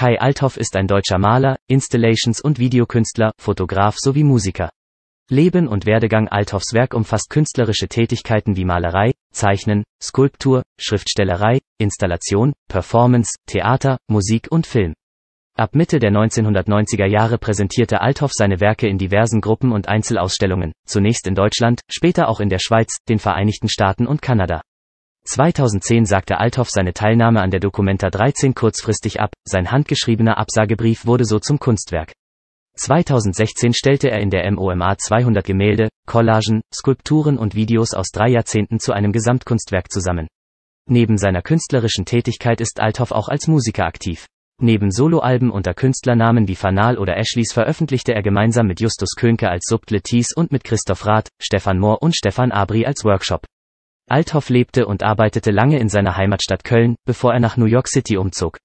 Kai Althoff ist ein deutscher Maler, Installations- und Videokünstler, Fotograf sowie Musiker. Leben und Werdegang Althoffs Werk umfasst künstlerische Tätigkeiten wie Malerei, Zeichnen, Skulptur, Schriftstellerei, Installation, Performance, Theater, Musik und Film. Ab Mitte der 1990er Jahre präsentierte Althoff seine Werke in diversen Gruppen und Einzelausstellungen, zunächst in Deutschland, später auch in der Schweiz, den Vereinigten Staaten und Kanada. 2010 sagte Althoff seine Teilnahme an der Documenta 13 kurzfristig ab, sein handgeschriebener Absagebrief wurde so zum Kunstwerk. 2016 stellte er in der MOMA 200 Gemälde, Collagen, Skulpturen und Videos aus drei Jahrzehnten zu einem Gesamtkunstwerk zusammen. Neben seiner künstlerischen Tätigkeit ist Althoff auch als Musiker aktiv. Neben Soloalben unter Künstlernamen wie Fanal oder Ashleys veröffentlichte er gemeinsam mit Justus Könke als Subtle Tees und mit Christoph Rath, Stefan Mohr und Stefan Abri als Workshop. Althoff lebte und arbeitete lange in seiner Heimatstadt Köln, bevor er nach New York City umzog.